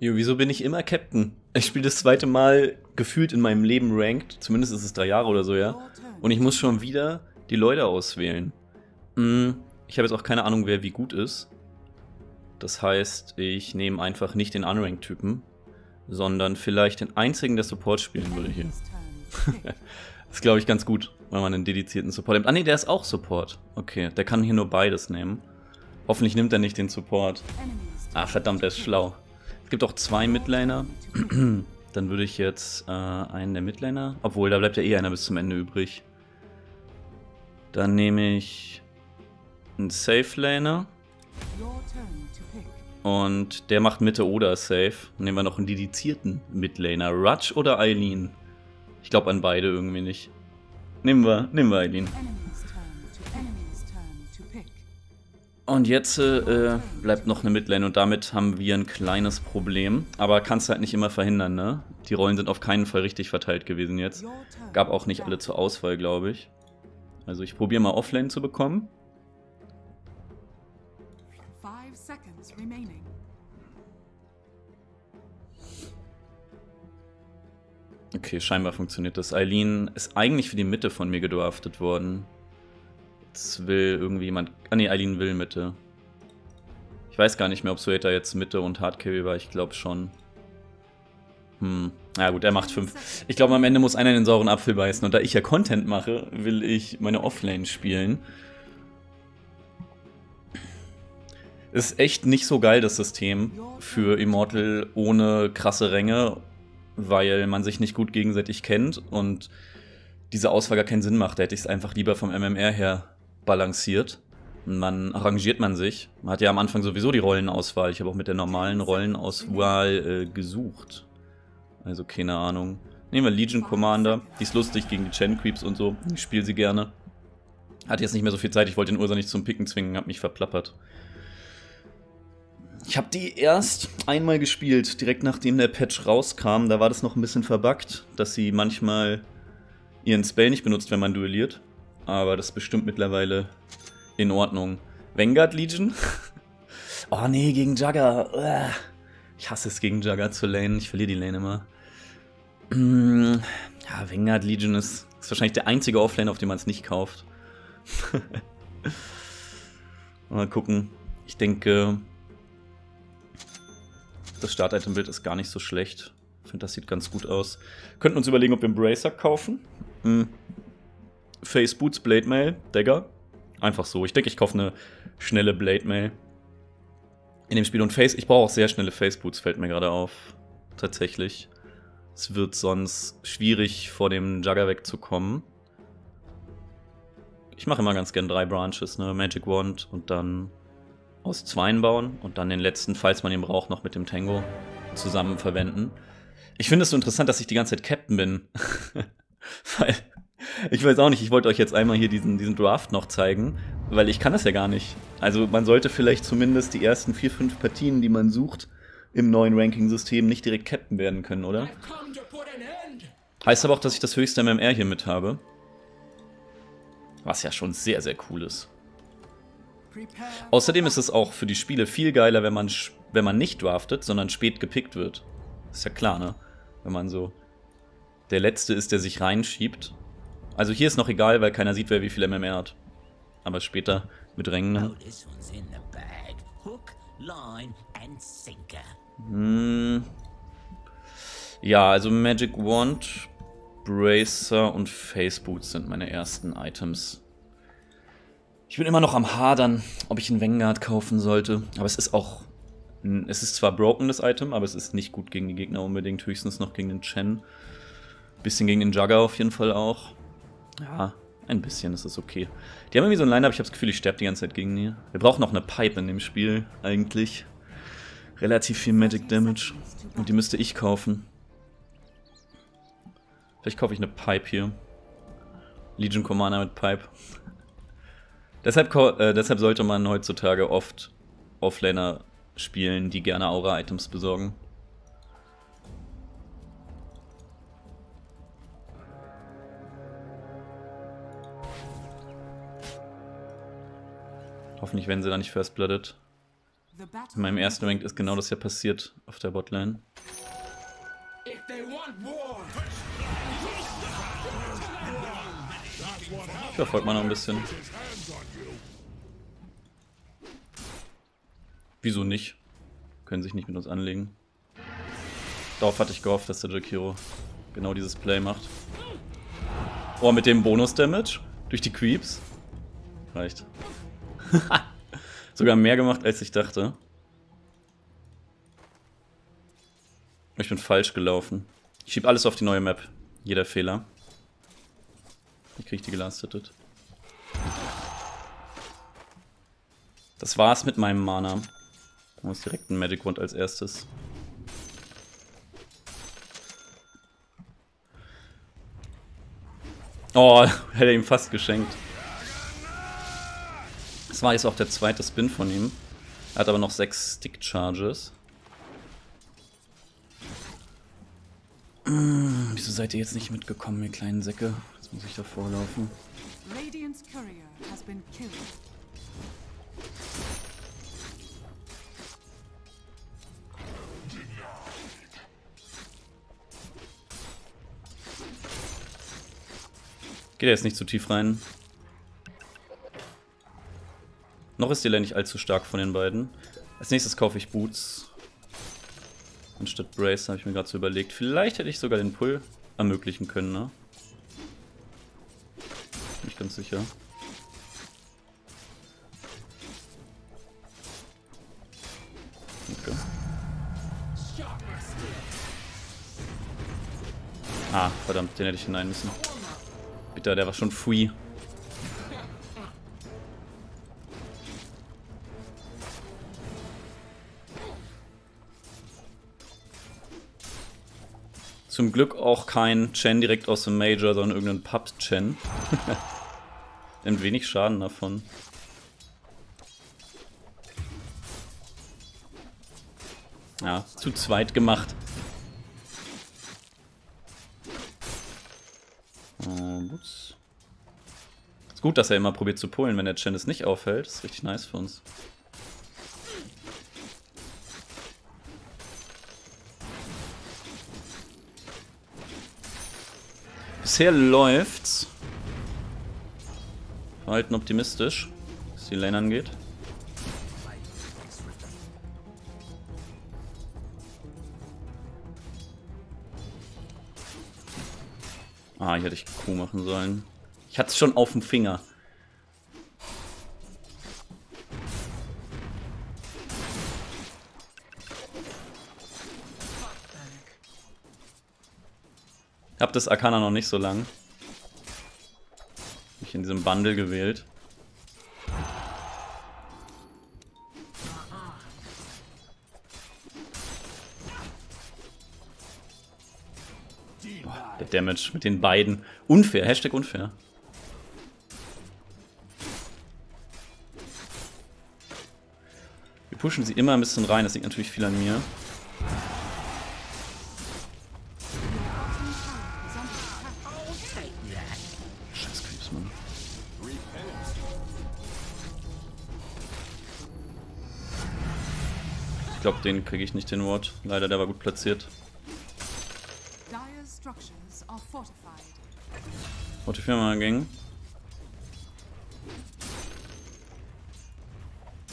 Jo, wieso bin ich immer Captain? Ich spiele das zweite Mal gefühlt in meinem Leben Ranked. Zumindest ist es drei Jahre oder so, ja. Und ich muss schon wieder die Leute auswählen. Hm, ich habe jetzt auch keine Ahnung, wer wie gut ist. Das heißt, ich nehme einfach nicht den Unranked-Typen, sondern vielleicht den einzigen, der Support spielen würde hier. das ist, glaube ich, ganz gut, wenn man einen dedizierten Support nimmt. Ah ne, der ist auch Support. Okay, der kann hier nur beides nehmen. Hoffentlich nimmt er nicht den Support. Ah, verdammt, der ist schlau. Es gibt auch zwei Midlaner. Dann würde ich jetzt äh, einen der Midlaner... Obwohl, da bleibt ja eh einer bis zum Ende übrig. Dann nehme ich einen Safe Laner. Und der macht Mitte oder Safe. Dann nehmen wir noch einen dedizierten Midlaner. Rutsch oder Eileen? Ich glaube an beide irgendwie nicht. Nehmen wir, nehmen wir Eileen. Und jetzt äh, bleibt noch eine Midlane und damit haben wir ein kleines Problem. Aber kannst halt nicht immer verhindern, ne? Die Rollen sind auf keinen Fall richtig verteilt gewesen jetzt. Gab auch nicht alle zur Auswahl, glaube ich. Also ich probiere mal Offlane zu bekommen. Okay, scheinbar funktioniert das. Eileen ist eigentlich für die Mitte von mir gedraftet worden. Jetzt will irgendwie jemand... Ah ne, Eileen will Mitte. Ich weiß gar nicht mehr, ob Sueta jetzt Mitte und Hardcarry war. Ich glaube schon. Hm. Na gut, er macht 5. Ich glaube, am Ende muss einer den sauren Apfel beißen. Und da ich ja Content mache, will ich meine Offlane spielen. Ist echt nicht so geil, das System für Immortal ohne krasse Ränge, weil man sich nicht gut gegenseitig kennt und diese Auswahl gar keinen Sinn macht. Da hätte ich es einfach lieber vom MMR her balanciert. Man arrangiert man sich. Man hat ja am Anfang sowieso die Rollenauswahl. Ich habe auch mit der normalen Rollenauswahl äh, gesucht. Also keine Ahnung. Nehmen wir Legion Commander. Die ist lustig gegen die Chen Creeps und so. Ich spiele sie gerne. Hatte jetzt nicht mehr so viel Zeit. Ich wollte den Ursa nicht zum Picken zwingen. Hab mich verplappert. Ich habe die erst einmal gespielt, direkt nachdem der Patch rauskam. Da war das noch ein bisschen verbuggt, dass sie manchmal ihren Spell nicht benutzt, wenn man duelliert. Aber das ist bestimmt mittlerweile in Ordnung. Vanguard Legion? oh nee, gegen Jugger. Ich hasse es, gegen Jugger zu lanen. Ich verliere die Lane immer. Ja, Vanguard Legion ist, ist wahrscheinlich der einzige Offlane, auf den man es nicht kauft. Mal gucken. Ich denke, das Start-Item-Bild ist gar nicht so schlecht. Ich finde, das sieht ganz gut aus. Könnten uns überlegen, ob wir einen Bracer kaufen. Hm. Face Boots, Blade Mail, Dagger. Einfach so. Ich denke, ich kaufe eine schnelle Blade Mail in dem Spiel. Und Face, ich brauche auch sehr schnelle Face Boots, fällt mir gerade auf. Tatsächlich. Es wird sonst schwierig, vor dem Jugger wegzukommen. Ich mache immer ganz gern drei Branches, ne? Magic Wand und dann aus Zweien bauen und dann den letzten, falls man ihn braucht, noch mit dem Tango zusammen verwenden. Ich finde es so interessant, dass ich die ganze Zeit Captain bin. Weil ich weiß auch nicht, ich wollte euch jetzt einmal hier diesen, diesen Draft noch zeigen, weil ich kann das ja gar nicht. Also man sollte vielleicht zumindest die ersten vier, fünf Partien, die man sucht, im neuen Ranking-System nicht direkt Captain werden können, oder? Heißt aber auch, dass ich das höchste MMR hier mit habe. Was ja schon sehr, sehr cool ist. Außerdem ist es auch für die Spiele viel geiler, wenn man, wenn man nicht draftet, sondern spät gepickt wird. Ist ja klar, ne? Wenn man so der Letzte ist, der sich reinschiebt also hier ist noch egal, weil keiner sieht, wer wie viel MMR hat. Aber später mit Rängen. Ne? Hm. Ja, also Magic Wand, Bracer und Face Boots sind meine ersten Items. Ich bin immer noch am Hadern, ob ich einen Vanguard kaufen sollte. Aber es ist auch... Es ist zwar broken, das Item, aber es ist nicht gut gegen die Gegner unbedingt. Höchstens noch gegen den Chen. Bisschen gegen den Jugger auf jeden Fall auch. Ja, ein bisschen ist es okay. Die haben irgendwie so ein Line-Up, ich habe das Gefühl, ich sterbe die ganze Zeit gegen die. Wir brauchen noch eine Pipe in dem Spiel, eigentlich. Relativ viel Magic Damage. Und die müsste ich kaufen. Vielleicht kaufe ich eine Pipe hier. Legion Commander mit Pipe. deshalb, äh, deshalb sollte man heutzutage oft Offlaner spielen, die gerne Aura-Items besorgen. Hoffentlich werden sie da nicht first blooded. In meinem ersten Rank ist genau das ja passiert auf der Botlane. Ich verfolge mal noch ein bisschen. Wieso nicht? Können sich nicht mit uns anlegen. Darauf hatte ich gehofft, dass der Jakiro genau dieses Play macht. Oh, mit dem Bonus-Damage durch die Creeps. Reicht. Sogar mehr gemacht, als ich dachte. Ich bin falsch gelaufen. Ich schieb alles auf die neue Map. Jeder Fehler. Ich krieg die gelastetet. Das war's mit meinem Mana. Da muss direkt ein Magic Wand als erstes. Oh, hätte ihm fast geschenkt. Das war jetzt auch der zweite Spin von ihm. Er hat aber noch sechs Stick Charges. Hm, wieso seid ihr jetzt nicht mitgekommen, ihr kleinen Säcke? Jetzt muss ich davor laufen. Radiant's courier has been killed. Geht jetzt nicht zu tief rein. Noch ist die Lane nicht allzu stark von den beiden. Als nächstes kaufe ich Boots. Anstatt Brace habe ich mir gerade so überlegt. Vielleicht hätte ich sogar den Pull ermöglichen können, ne? Nicht ganz sicher. Okay. Ah, verdammt, den hätte ich hinein müssen. Bitter, der war schon free. Zum Glück auch kein Chen direkt aus dem Major, sondern irgendein Pub-Chen. Nimmt wenig Schaden davon. Ja, zu zweit gemacht. Boots. Ist gut, dass er immer probiert zu pullen, wenn der Chen es nicht auffällt. Das ist richtig nice für uns. Bisher läuft's. Verhalten optimistisch, was die Lane angeht. Ah, hier hätte ich Q machen sollen. Ich hatte es schon auf dem Finger. Habe das Arcana noch nicht so lang. Ich in diesem Bundle gewählt. Der Damage mit den beiden. Unfair, Hashtag unfair. Wir pushen sie immer ein bisschen rein, das liegt natürlich viel an mir. Glaube, den kriege ich nicht den Ward. Leider, der war gut platziert. Fortifieren wir mal Gang.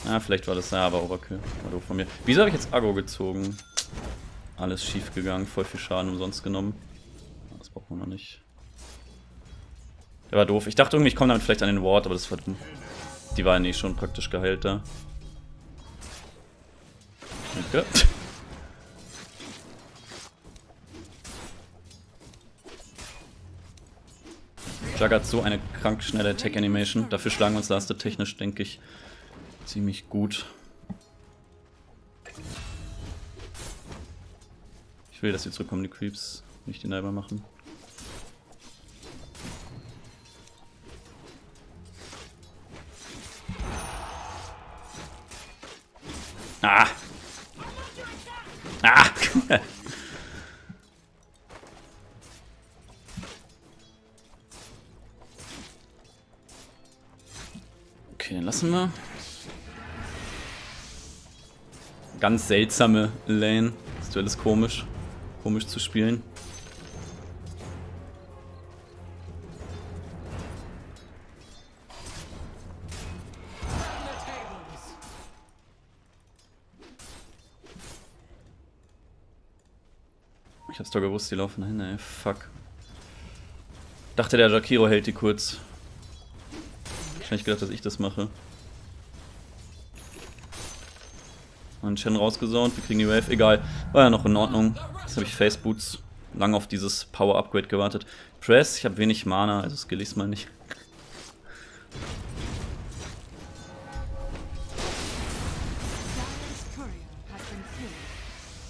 Ah, vielleicht war das ja, aber Overkill. War doof von mir. Wieso habe ich jetzt Agro gezogen? Alles schief gegangen, voll viel Schaden umsonst genommen. Das braucht man noch nicht. Der war doof. Ich dachte irgendwie, ich komme damit vielleicht an den Ward, aber das war dumm. Die war ja nicht schon praktisch geheilt da. Danke. Jug hat so eine krank schnelle Attack-Animation. Dafür schlagen wir uns Laste technisch, denke ich, ziemlich gut. Ich will, dass sie zurückkommen, die Creeps. Nicht die Neighbor machen. Ah! Ganz seltsame Lane. Das Duell ist komisch. Komisch zu spielen. Ich hab's doch gewusst, die laufen hin, ey. Fuck. Dachte, der Jakiro hält die kurz. Wahrscheinlich gedacht, dass ich das mache. Und Chen rausgesaunt, wir kriegen die Wave. Egal, war ja noch in Ordnung. Jetzt habe ich Face Boots lange auf dieses Power Upgrade gewartet. Press, ich habe wenig Mana, also skill ich's mal nicht.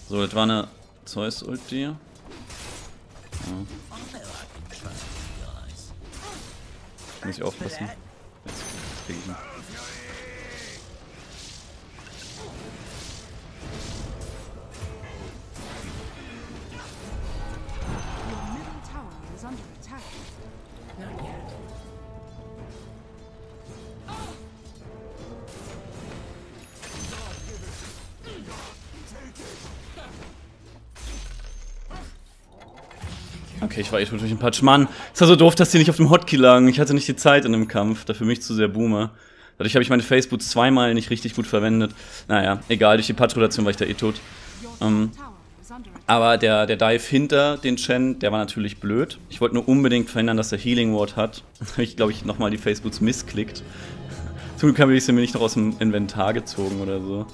So, das war eine Zeus-Ulti. Ja. Muss ich aufpassen. Jetzt krieg ich ihn. War schon durch den Patch. Mann, es war so doof, dass die nicht auf dem Hotkey lagen. Ich hatte nicht die Zeit in dem Kampf. Dafür mich zu sehr Boomer. Dadurch habe ich meine Faceboots zweimal nicht richtig gut verwendet. Naja, egal, durch die Patch-Rotation war ich da eh tot. Ähm, aber der, der Dive hinter den Chen, der war natürlich blöd. Ich wollte nur unbedingt verhindern, dass er Healing Ward hat. ich glaube, ich nochmal die Faceboots missklickt. Zum Glück habe ich sie mir nicht noch aus dem Inventar gezogen oder so.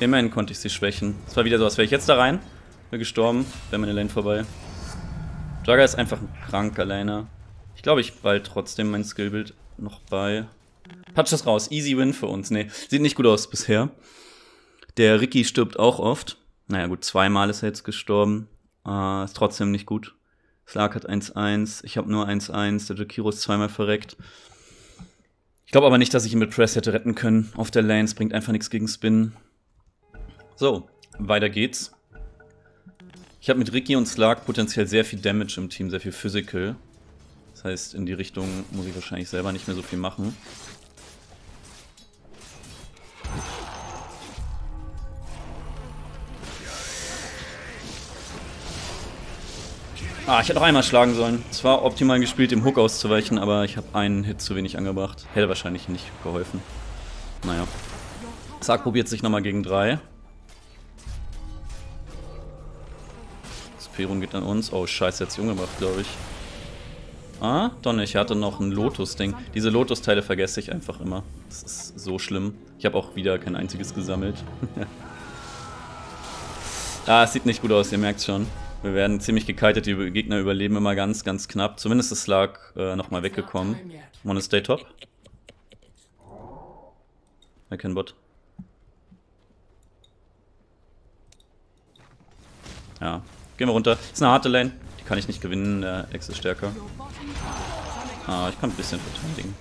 Immerhin konnte ich sie schwächen. Es war wieder so, als wäre ich jetzt da rein, wäre gestorben, wäre meine Lane vorbei. Jugger ist einfach ein kranker Laner. Ich glaube, ich bald trotzdem mein Skillbild noch bei. Patch das raus. Easy Win für uns. Nee, sieht nicht gut aus bisher. Der Ricky stirbt auch oft. Naja, gut, zweimal ist er jetzt gestorben. Uh, ist trotzdem nicht gut. Slark hat 1-1. Ich habe nur 1-1. Der Jakiro ist zweimal verreckt. Ich glaube aber nicht, dass ich ihn mit Press hätte retten können. Auf der Lane. Es bringt einfach nichts gegen Spin. So, weiter geht's. Ich habe mit Ricky und Slark potenziell sehr viel Damage im Team, sehr viel Physical. Das heißt, in die Richtung muss ich wahrscheinlich selber nicht mehr so viel machen. Ah, ich hätte noch einmal schlagen sollen. Es war optimal gespielt, dem Hook auszuweichen, aber ich habe einen Hit zu wenig angebracht. Hätte wahrscheinlich nicht geholfen. Naja. Sark probiert sich nochmal gegen drei. Ferun geht an uns. Oh, scheiße, jetzt Junge gemacht, glaube ich. Ah, doch nicht. Ich hatte noch ein Lotus-Ding. Diese Lotus-Teile vergesse ich einfach immer. Das ist so schlimm. Ich habe auch wieder kein einziges gesammelt. ah, es sieht nicht gut aus, ihr merkt schon. Wir werden ziemlich gekitet, die Gegner überleben immer ganz, ganz knapp. Zumindest ist Slark äh, nochmal weggekommen. Wanna stay top? I can bot. Ja, Gehen wir runter. Ist eine harte Lane. Die kann ich nicht gewinnen. Der Ex ist stärker. Ah, ich kann ein bisschen verteidigen.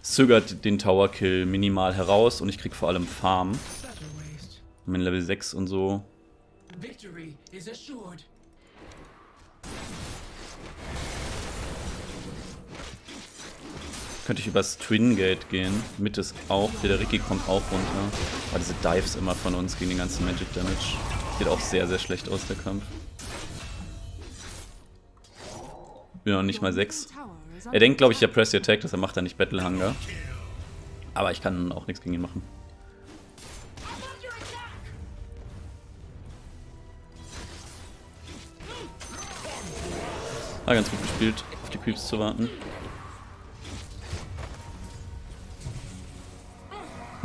Zögert den Tower Kill minimal heraus und ich krieg vor allem Farm. Mit Level 6 und so. Victory is assured. Könnte ich übers Twin Gate gehen. Mitte ist auch. Der Ricky kommt auch runter. Aber diese Dives immer von uns gegen den ganzen Magic Damage. Geht auch sehr, sehr schlecht aus, der Kampf. Bin noch nicht mal 6. Er denkt, glaube ich, ja Press Your Attack, er macht da nicht Battle Hunger. Aber ich kann auch nichts gegen ihn machen. War ganz gut gespielt, auf die Creeps zu warten.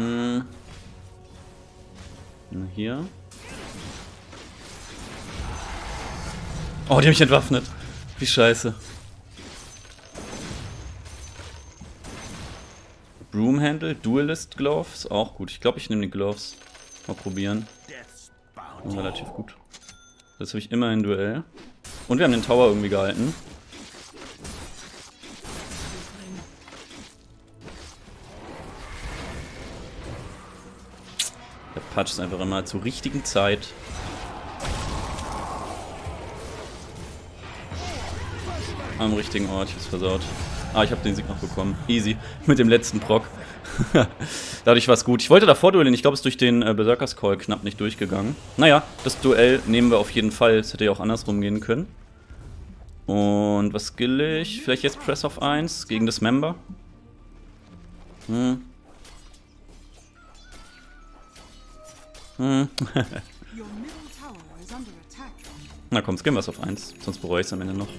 Hm. Hier. Oh, die haben mich entwaffnet. Wie scheiße. Broom Handle, Duelist Gloves, auch gut. Ich glaube, ich nehme die Gloves. Mal probieren. Relativ gut. Das habe ich immer in Duell. Und wir haben den Tower irgendwie gehalten. Patch es einfach immer zur richtigen Zeit. Am richtigen Ort, ich hab's versaut. Ah, ich habe den Sieg noch bekommen. Easy. Mit dem letzten Proc. Dadurch war es gut. Ich wollte davor duellieren. Ich glaube, es ist durch den äh, Berserkers Call knapp nicht durchgegangen. Naja, das Duell nehmen wir auf jeden Fall. Es hätte ja auch andersrum gehen können. Und was skill ich? Vielleicht jetzt Press auf 1 gegen das Member. Hm. Hm. Na komm, skillen wir es auf 1. Sonst bereue ich es am Ende noch.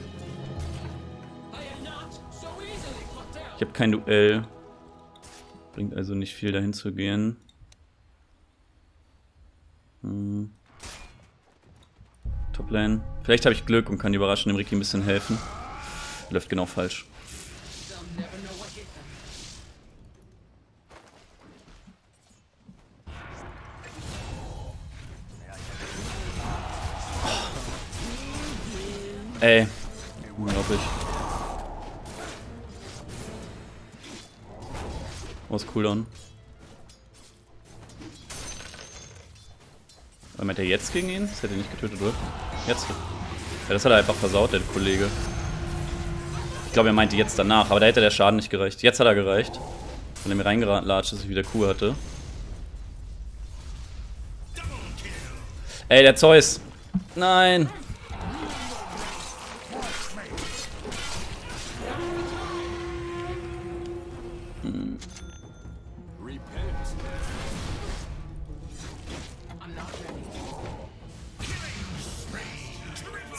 Ich habe kein Duell. Bringt also nicht viel dahin zu gehen. Hm. Toplane. Vielleicht habe ich Glück und kann die überraschend dem Ricky ein bisschen helfen. Läuft genau falsch. Ey. Unglaublich. Was Cooldown? Aber meint er jetzt gegen ihn? Das hätte er nicht getötet, oder? Jetzt. Ja, das hat er einfach versaut, der Kollege. Ich glaube, er meinte jetzt danach, aber da hätte der Schaden nicht gereicht. Jetzt hat er gereicht. Weil er mir reingelatscht, dass ich wieder Kuh hatte. Ey, der Zeus! Nein!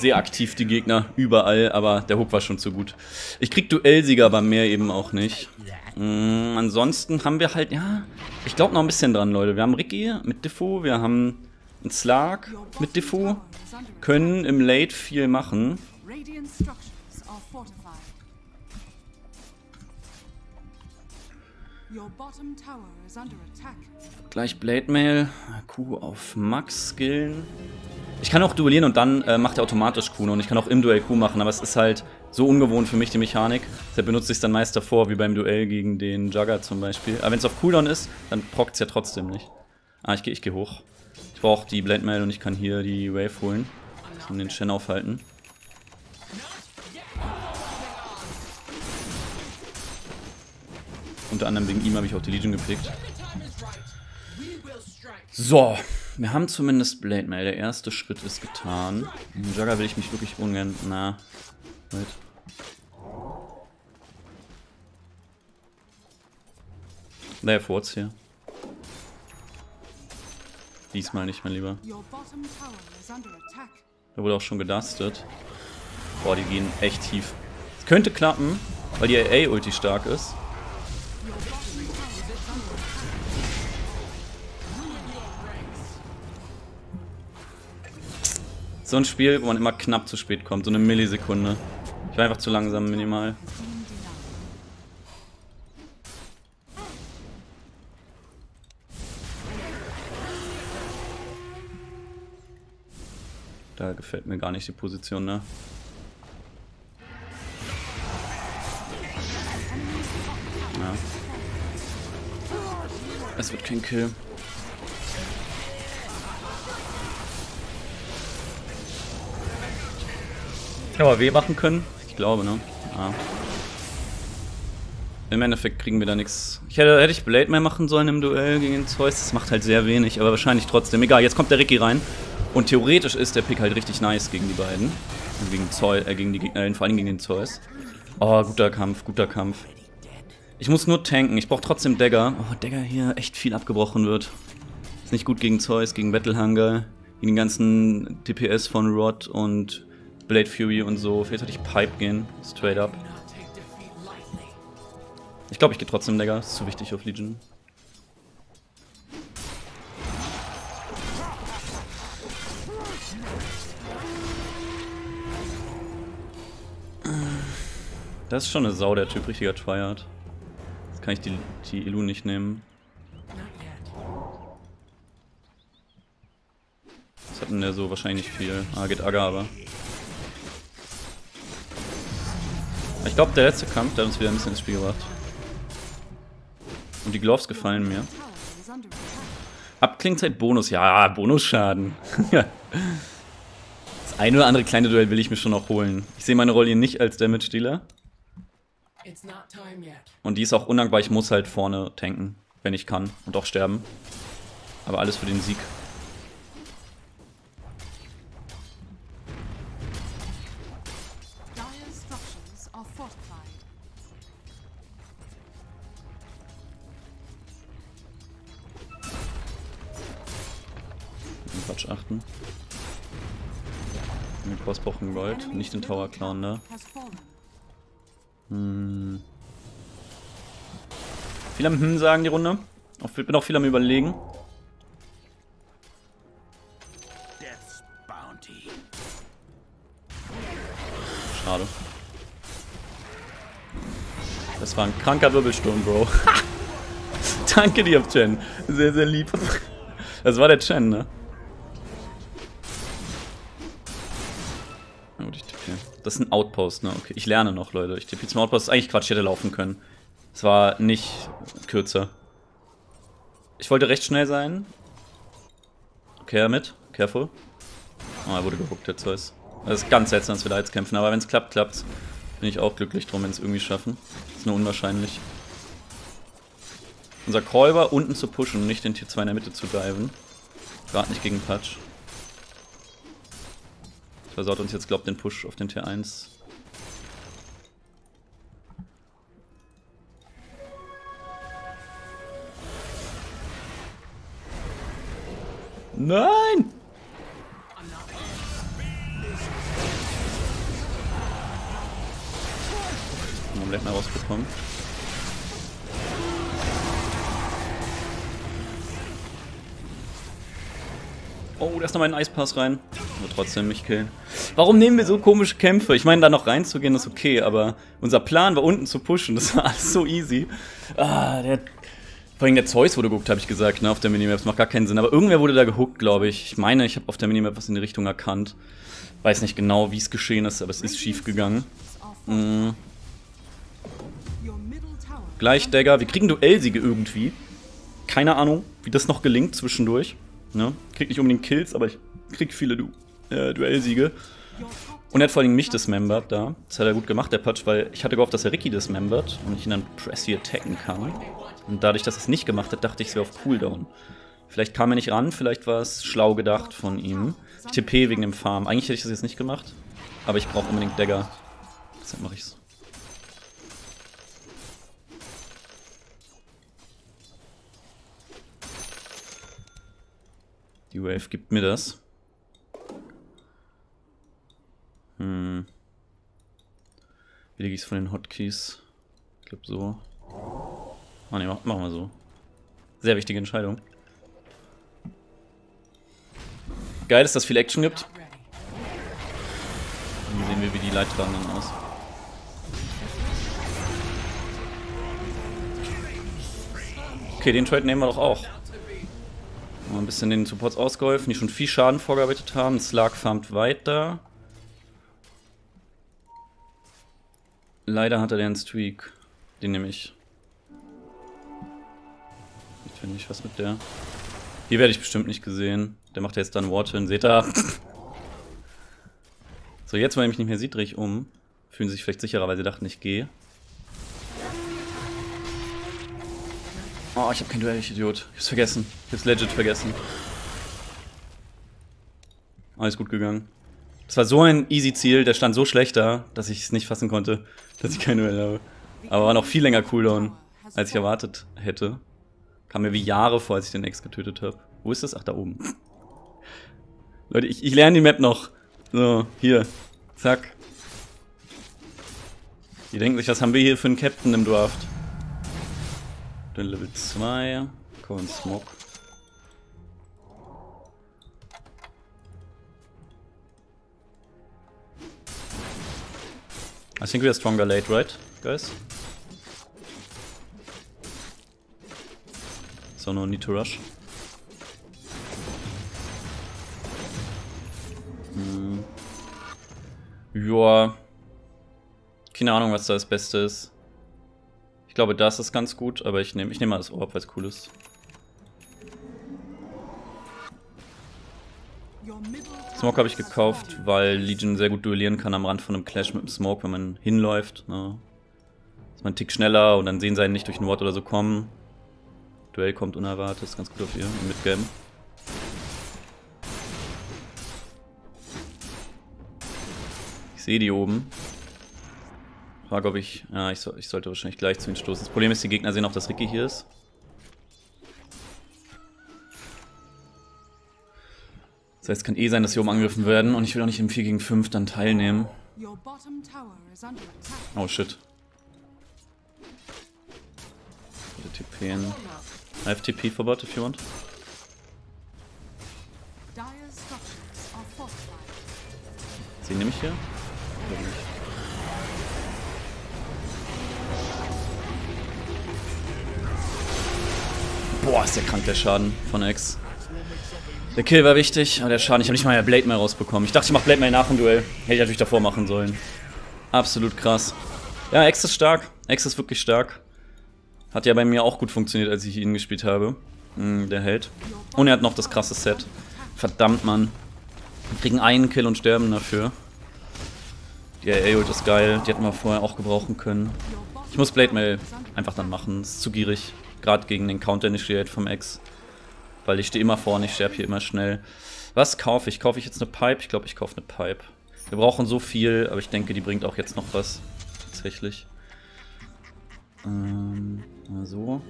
Sehr aktiv, die Gegner, überall, aber der Hook war schon zu gut. Ich krieg Duellsieger, aber mehr eben auch nicht. Mhm, ansonsten haben wir halt, ja, ich glaube noch ein bisschen dran, Leute. Wir haben Ricky mit Diffu, wir haben einen Slark mit Diffu, können im Late viel machen. Gleich Blade Mail, Q auf Max skillen. Ich kann auch duellieren und dann äh, macht er automatisch Kuno und ich kann auch im Duell Q machen, aber es ist halt so ungewohnt für mich, die Mechanik. Deshalb benutze ich es dann meist davor, wie beim Duell gegen den Jugger zum Beispiel. Aber wenn es auf Cooldown ist, dann prockt es ja trotzdem nicht. Ah, ich gehe ich geh hoch. Ich brauche die Blendmail und ich kann hier die Wave holen. Und den Shen aufhalten. Unter anderem wegen ihm habe ich auch die Legion gepickt. So, wir haben zumindest Blade Mail. Der erste Schritt ist getan. Im Jugger will ich mich wirklich ungern... Na, wait. Der Furz hier. Diesmal nicht, mein Lieber. Da wurde auch schon gedustet. Boah, die gehen echt tief. Es könnte klappen, weil die AA-Ulti stark ist. So ein Spiel, wo man immer knapp zu spät kommt, so eine Millisekunde. Ich war einfach zu langsam minimal. Da gefällt mir gar nicht die Position, ne? Ja. Es wird kein Kill. Aber weh machen können? Ich glaube, ne? Ja. Im Endeffekt kriegen wir da nichts. Ich hätte, hätte ich Blade mehr machen sollen im Duell gegen den Zeus. Das macht halt sehr wenig, aber wahrscheinlich trotzdem. Egal, jetzt kommt der Ricky rein. Und theoretisch ist der Pick halt richtig nice gegen die beiden. Also gegen Zeus, äh, gegen die Gegner, vor allem gegen den Zeus. Oh, guter Kampf, guter Kampf. Ich muss nur tanken. Ich brauche trotzdem Dagger. Oh, Dagger hier echt viel abgebrochen wird. Ist nicht gut gegen Zeus, gegen Battlehunger, gegen den ganzen DPS von Rod und Blade Fury und so. Vielleicht sollte ich Pipe gehen. Straight up. Ich glaube, ich gehe trotzdem Dagger. Ist zu wichtig auf Legion. Das ist schon eine Sau, der Typ. Richtiger Triad. Jetzt kann ich die, die Ilu nicht nehmen. Was hat denn der so? Wahrscheinlich nicht viel. Ah, geht Aga aber. Ich glaube, der letzte Kampf, der hat uns wieder ein bisschen ins Spiel gebracht. Und die Gloves gefallen mir. Abklingzeit Bonus. Ja, Bonusschaden. das ein oder andere kleine Duell will ich mir schon noch holen. Ich sehe meine Rolle hier nicht als Damage-Dealer. Und die ist auch undankbar. Ich muss halt vorne tanken, wenn ich kann. Und auch sterben. Aber alles für den Sieg. Den Tower klauen, ne? Hm. Viel am Hm sagen die Runde. Ich bin auch viel am überlegen. Schade. Das war ein kranker Wirbelsturm, Bro. Danke dir, Chen. Sehr, sehr lieb. Das war der Chen, ne? Das ist ein Outpost, ne? Okay, ich lerne noch, Leute. Ich tippe zum Outpost. eigentlich Quatsch, ich hätte laufen können. Es war nicht kürzer. Ich wollte recht schnell sein. Okay, damit. Careful. Oh, er wurde gehuckt, der Zeus. Das ist ganz seltsam, dass wir da jetzt kämpfen. Aber wenn es klappt, klappt Bin ich auch glücklich drum, wenn es irgendwie schaffen. Ist nur unwahrscheinlich. Unser Call war, unten zu pushen und nicht den Tier 2 in der Mitte zu diven. Gerade nicht gegen Patch. Versaut uns jetzt, glaubt, den Push auf den T1. Nein! Omelette mal rausbekommen. Oh, da ist nochmal ein Eispass rein. Aber trotzdem mich killen. Warum nehmen wir so komische Kämpfe? Ich meine, da noch reinzugehen ist okay, aber unser Plan war unten zu pushen. Das war alles so easy. Ah, der... Vor allem der Zeus wurde gehuckt, habe ich gesagt, ne, auf der Minimap. Das macht gar keinen Sinn. Aber irgendwer wurde da gehuckt, glaube ich. Ich meine, ich habe auf der Minimap was in die Richtung erkannt. Weiß nicht genau, wie es geschehen ist, aber es ist schief gegangen. Mhm. Gleich Dagger. Wir kriegen Duellsiege irgendwie. Keine Ahnung, wie das noch gelingt zwischendurch. Ne? Krieg nicht unbedingt Kills, aber ich krieg viele du äh, Duellsiege. Und er hat vor allem mich dismembert da. Das hat er gut gemacht, der Patch, weil ich hatte gehofft, dass er Ricky dismembert und ich ihn dann Pressy attacken kann. Und dadurch, dass er es nicht gemacht hat, dachte ich, es wäre auf Cooldown. Vielleicht kam er nicht ran, vielleicht war es schlau gedacht von ihm. Ich TP wegen dem Farm. Eigentlich hätte ich das jetzt nicht gemacht, aber ich brauche unbedingt Dagger. Deshalb mache ich's. Die Wave gibt mir das. Hm. Wie lege ich es von den Hotkeys? Ich glaube so. Oh ne, machen wir so. Sehr wichtige Entscheidung. Geil, dass das viel Action gibt. Dann sehen wir, wie die Leittragenden aus. Okay, den Trade nehmen wir doch auch. Mal ein bisschen den Supports ausgeholfen, die schon viel Schaden vorgearbeitet haben. Slark farmt weiter. Leider hat er den Streak. Den nehme ich. Ich finde nicht was mit der. Hier werde ich bestimmt nicht gesehen. Der macht jetzt dann Water seht ihr? so, jetzt, weil er mich nicht mehr sieht, drehe ich um. Fühlen sich vielleicht sicherer, weil sie dachten, ich gehe. Oh, ich habe kein Duell, ich Idiot. Ich hab's vergessen. Ich hab's legit vergessen. Alles gut gegangen. Das war so ein easy Ziel, der stand so schlecht da, dass ich es nicht fassen konnte, dass ich kein Duell habe. Aber war noch viel länger Cooldown, als ich erwartet hätte. Kam mir wie Jahre vor, als ich den Ex getötet habe. Wo ist das? Ach, da oben. Leute, ich, ich lerne die Map noch. So, hier. Zack. Die denken sich, was haben wir hier für einen Captain im Draft? Dann Level 2. Komm, Smoke. I think we are stronger late, right, guys? So no need to rush. Hm. Joa. Keine Ahnung, was da das Beste ist. Ich glaube, das ist ganz gut, aber ich nehme ich nehm mal das Orb, weil es cool ist. Smoke habe ich gekauft, weil Legion sehr gut duellieren kann am Rand von einem Clash mit dem Smoke, wenn man hinläuft. Ne? Ist man einen Tick schneller und dann sehen sie einen nicht durch ein Wort oder so kommen. Duell kommt unerwartet, ist ganz gut auf ihr im Midgame. Ich sehe die oben. Frage, ob ich... Ja, ich, so, ich sollte wahrscheinlich gleich zu ihnen stoßen. Das Problem ist, die Gegner sehen auch, dass Ricky hier ist. Das heißt, es kann eh sein, dass sie oben angegriffen werden und ich will auch nicht im 4 gegen 5 dann teilnehmen. Oh shit. TPen. I have TP for bot if you want. Sie nehme ich hier? Oder nicht? Boah, ist der krank, der Schaden von X. Der Kill war wichtig, aber der Schaden, ich habe nicht mal mehr Blade Mail rausbekommen. Ich dachte, ich mache Blade Mail nach dem Duell. Hätte ich natürlich davor machen sollen. Absolut krass. Ja, X ist stark. X ist wirklich stark. Hat ja bei mir auch gut funktioniert, als ich ihn gespielt habe. Hm, der Held. Und er hat noch das krasse Set. Verdammt, Mann. Wir kriegen einen Kill und sterben dafür. Die AA-Ult ist geil. Die hätten wir vorher auch gebrauchen können. Ich muss Blade Mail einfach dann machen. Ist zu gierig. Gerade gegen den Counter-Initiate vom X. Weil ich stehe immer vorne, ich sterbe hier immer schnell. Was kaufe ich? Kaufe ich jetzt eine Pipe? Ich glaube, ich kaufe eine Pipe. Wir brauchen so viel, aber ich denke, die bringt auch jetzt noch was. Tatsächlich. Ähm, mal so.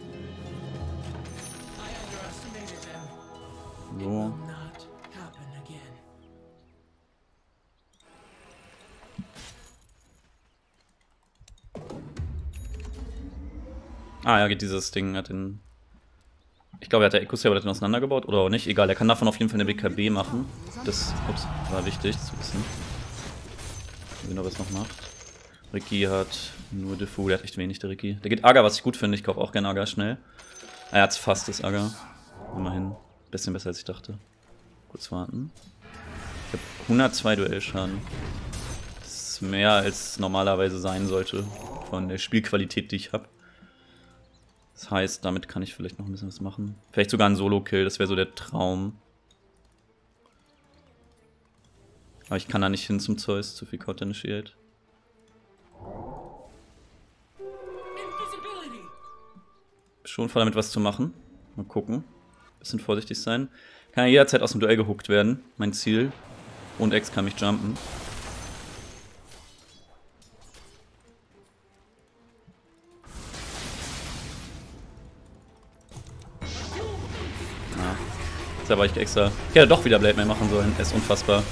So. Ah, ja, geht dieses Ding, hat den ich glaube, er hat der Eco-Server den auseinandergebaut oder auch nicht. Egal, er kann davon auf jeden Fall eine BKB machen. Das ups, war wichtig zu wissen. Wie er was noch macht. Ricky hat nur Defu, der hat echt wenig, der Ricky. Der geht Aga, was ich gut finde. Ich kaufe auch gerne Aga schnell. Er hat fast das Aga. Immerhin. Bisschen besser als ich dachte. Kurz warten. Ich habe 102 Duellschaden. Das ist mehr als normalerweise sein sollte. Von der Spielqualität, die ich habe. Das heißt, damit kann ich vielleicht noch ein bisschen was machen. Vielleicht sogar ein Solo-Kill, das wäre so der Traum. Aber ich kann da nicht hin zum Zeus, zu viel Counter Initiate. Schon vor damit was zu machen. Mal gucken. Bisschen vorsichtig sein. Kann ja jederzeit aus dem Duell gehuckt werden. Mein Ziel. Und X kann mich jumpen. Da war ich extra. Ich hätte doch wieder Blade Mail machen sollen. ist unfassbar.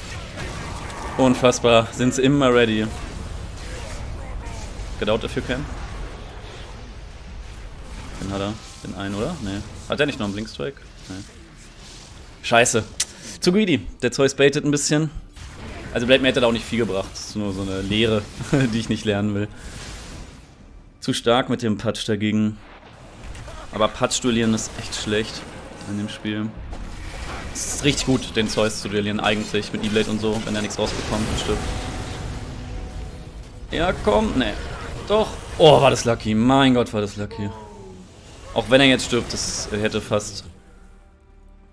Unfassbar. Sind sie immer ready. Gedauert dafür Cam? Den hat er. Den einen, oder? Nee. Hat er nicht noch einen Blinkstrike? Nee. Scheiße. Zu greedy. Der Zeus baitet ein bisschen. Also Blade Mail hat auch nicht viel gebracht. Das ist nur so eine Lehre, die ich nicht lernen will. Zu stark mit dem Patch dagegen. Aber Patch-Duellieren ist echt schlecht in dem Spiel. Es ist richtig gut, den Zeus zu duellieren, eigentlich, mit E-Blade und so, wenn er nichts rausbekommt und stirbt. Ja, komm, ne. Doch. Oh, war das lucky. Mein Gott, war das lucky. Auch wenn er jetzt stirbt, das hätte fast...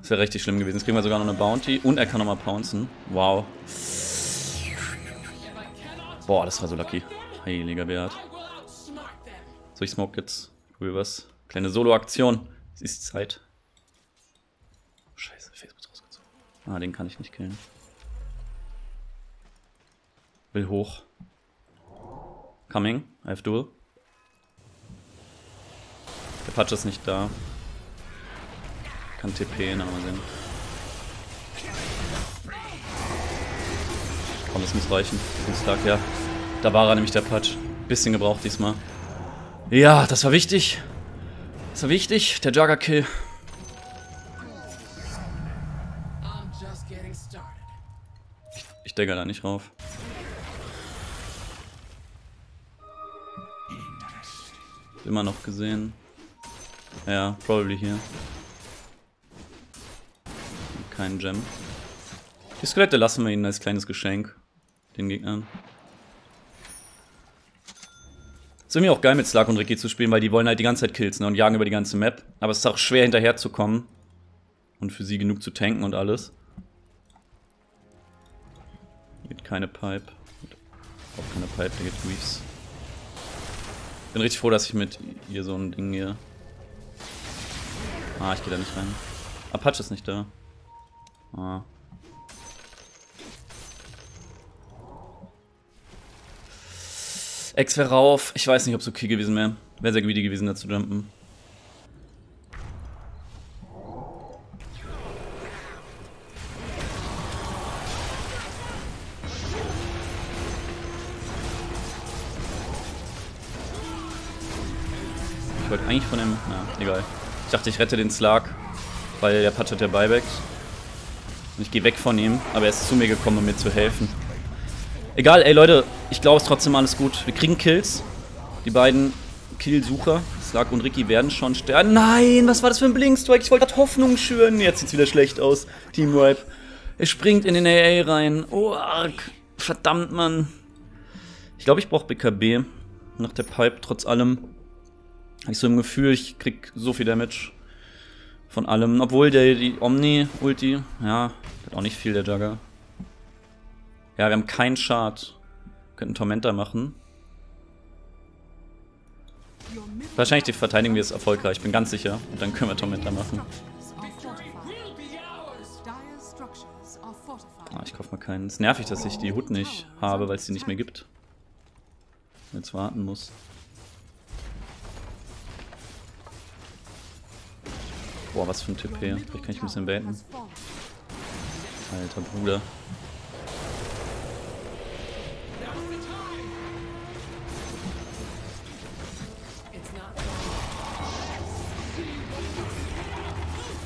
Das wäre richtig schlimm gewesen. Jetzt kriegen wir sogar noch eine Bounty und er kann nochmal pouncen. Wow. Boah, das war so lucky. Heiliger Wert. So, ich smoke jetzt. Probier was. Kleine Solo-Aktion. Es ist Zeit. Ah, den kann ich nicht killen. Will hoch. Coming. I have duel. Der Patch ist nicht da. Kann TP, na mal sehen. Komm, das muss reichen. Das Tag, ja. Da war er nämlich der Patch. Bisschen gebraucht diesmal. Ja, das war wichtig. Das war wichtig. Der Jugger-Kill. Dagger da nicht rauf. Immer noch gesehen. Ja, probably hier. Kein Gem. Die Skelette lassen wir ihnen als kleines Geschenk. Den Gegnern. ist irgendwie auch geil mit Slug und Ricky zu spielen, weil die wollen halt die ganze Zeit Kills ne, und jagen über die ganze Map. Aber es ist auch schwer hinterher zu kommen. Und für sie genug zu tanken und alles. Keine Pipe. Auch keine Pipe, der geht Reefs. Bin richtig froh, dass ich mit ihr so ein Ding hier... Ah, ich gehe da nicht rein. Apache ist nicht da. Ah. Ex wäre rauf. Ich weiß nicht, ob es okay gewesen wäre. Wäre sehr greedy gewesen, da zu jumpen. Egal. Ich dachte, ich rette den Slug, weil der Patch hat ja Buyback. Und ich gehe weg von ihm, aber er ist zu mir gekommen, um mir zu helfen. Egal, ey Leute, ich glaube es ist trotzdem alles gut. Wir kriegen Kills. Die beiden Killsucher, Slug und Ricky, werden schon sterben. Nein, was war das für ein Blinkstrike? Ich wollte gerade Hoffnung schüren. Jetzt sieht's wieder schlecht aus. Team Wipe. Er springt in den AA rein. Oh, arg. Verdammt, Mann. Ich glaube, ich brauche BKB. Nach der Pipe, trotz allem. Habe ich so im Gefühl, ich krieg so viel Damage. Von allem. Obwohl der die Omni-Ulti, ja, hat auch nicht viel, der Jugger. Ja, wir haben keinen Schad. Könnten Tormentor machen. Wahrscheinlich die Verteidigung wird erfolgreich, bin ganz sicher. Und dann können wir Tormentor machen. Ah, ich kaufe mal keinen. Es ist nervig, dass ich die Hut nicht habe, weil es die nicht mehr gibt. Jetzt warten muss. Boah, was für ein TP. Vielleicht kann ich ein bisschen baiten. Alter Bruder.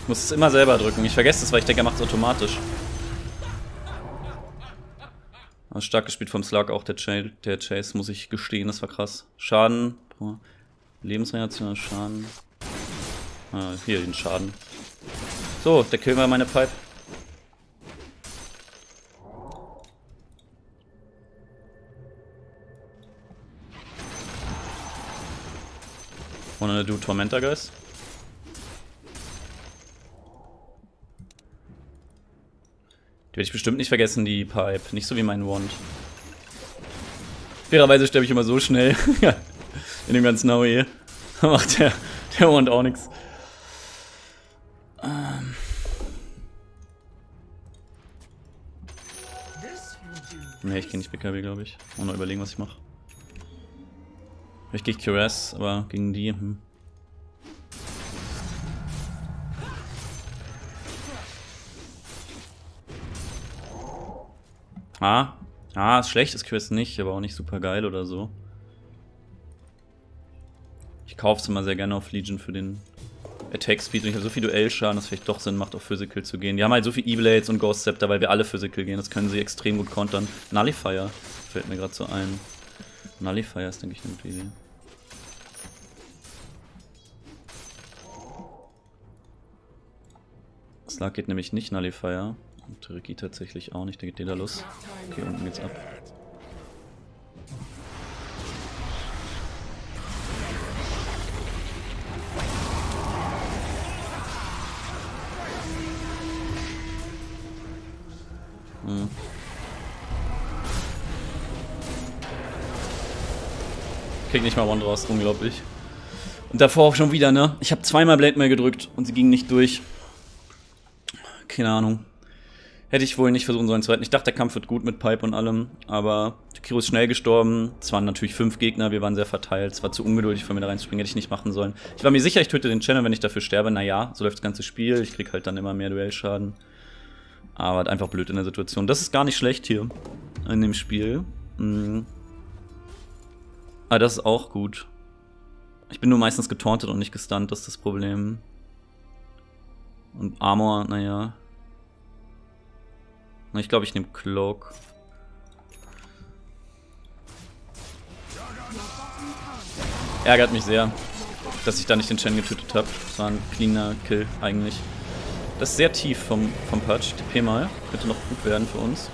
Ich muss es immer selber drücken. Ich vergesse es, weil ich denke, er macht es automatisch. Aber stark gespielt vom Slug, auch der, Ch der Chase, muss ich gestehen, das war krass. Schaden, Lebensreaktion, Schaden. Ah, hier den Schaden. So, der Kill war meine Pipe. Wanna do Tormentor, guys? Die werde ich bestimmt nicht vergessen, die Pipe. Nicht so wie mein Wand. Fairerweise sterbe ich immer so schnell. In dem ganzen AOE. Macht der, der Wand auch nichts. Ne, ich gehe nicht BKB, glaube ich. Muss noch überlegen, was ich mache. Vielleicht gehe ich QS, aber gegen die. Hm. Ah, ah, ist schlecht ist Quest nicht, aber auch nicht super geil oder so. Ich kaufe es immer sehr gerne auf Legion für den Attack Speed und ich habe so viel Duellschaden, dass vielleicht doch Sinn macht, auf Physical zu gehen. Die haben halt so viel E-Blades und Ghost Scepter, weil wir alle Physical gehen. Das können sie extrem gut kontern. Nullifier fällt mir gerade so ein. Nullifier ist, denke ich, eine gute Idee. Slug geht nämlich nicht Nullifier. Und Ricky tatsächlich auch nicht, der geht Dedalus. Okay, unten geht's ab. Krieg nicht mal One draus, unglaublich. Und davor auch schon wieder, ne? Ich habe zweimal Blade Mail gedrückt und sie ging nicht durch. Keine Ahnung. Hätte ich wohl nicht versuchen sollen zu retten. Ich dachte, der Kampf wird gut mit Pipe und allem, aber Kiro ist schnell gestorben. Es waren natürlich fünf Gegner, wir waren sehr verteilt. Es war zu ungeduldig von mir da reinzuspringen, hätte ich nicht machen sollen. Ich war mir sicher, ich töte den Channel, wenn ich dafür sterbe. Naja, so läuft das ganze Spiel. Ich krieg halt dann immer mehr Duellschaden. Aber halt einfach blöd in der Situation. Das ist gar nicht schlecht hier in dem Spiel. Mhm. Aber das ist auch gut. Ich bin nur meistens getauntet und nicht gestunt, das ist das Problem. Und Armor, naja, ich glaube, ich nehme Cloak. Ärgert mich sehr, dass ich da nicht den Chen getötet habe. Das war ein cleaner Kill eigentlich. Das ist sehr tief vom, vom Patch. TP mal. Könnte noch gut werden für uns.